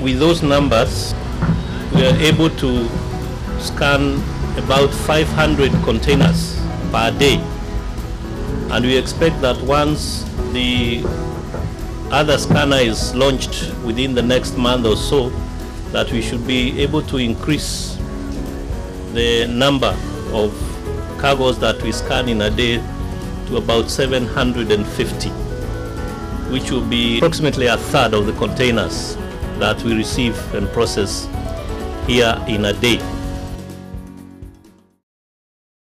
With those numbers, we are able to scan about 500 containers per day. And we expect that once the other scanner is launched within the next month or so, that we should be able to increase the number of cargoes that we scan in a day to about 750, which will be approximately a third of the containers that we receive and process here in a day.